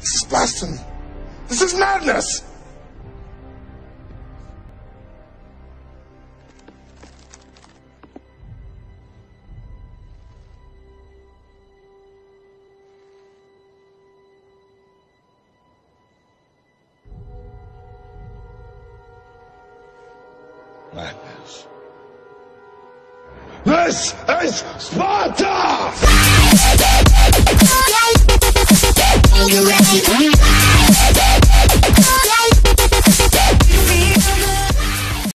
This is blasphemy. This is madness. Madness. This is Sparta! Thank you.